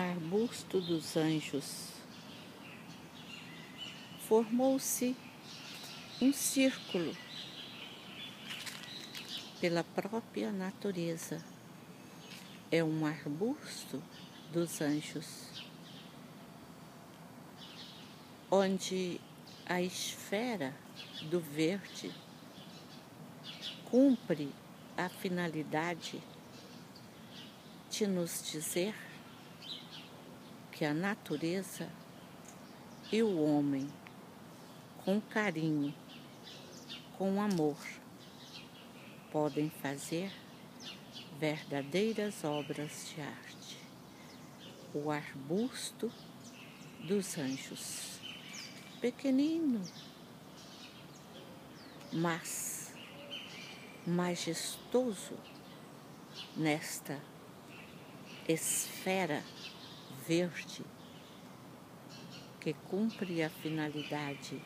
arbusto dos anjos. Formou-se um círculo pela própria natureza. É um arbusto dos anjos, onde a esfera do verde cumpre a finalidade de nos dizer que a natureza e o homem, com carinho, com amor, podem fazer verdadeiras obras de arte. O arbusto dos anjos, pequenino, mas majestoso nesta esfera verde que cumpre a finalidade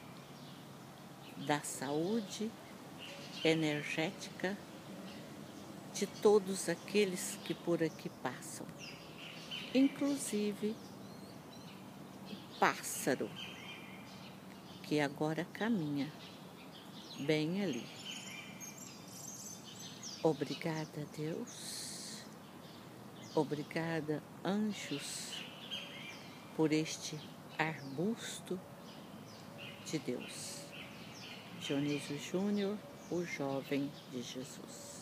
da saúde energética de todos aqueles que por aqui passam, inclusive o pássaro que agora caminha bem ali. Obrigada, Deus. Obrigada, anjos por este arbusto de Deus. Dionísio Júnior, o jovem de Jesus.